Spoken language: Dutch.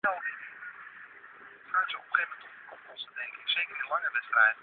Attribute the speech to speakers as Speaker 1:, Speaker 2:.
Speaker 1: Nou, gaat je op een gegeven moment op oplossen, denk ik. Zeker in lange wedstrijden.